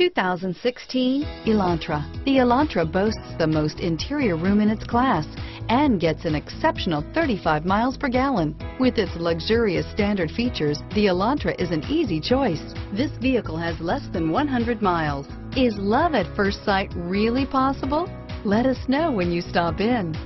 2016 Elantra. The Elantra boasts the most interior room in its class and gets an exceptional 35 miles per gallon. With its luxurious standard features, the Elantra is an easy choice. This vehicle has less than 100 miles. Is love at first sight really possible? Let us know when you stop in.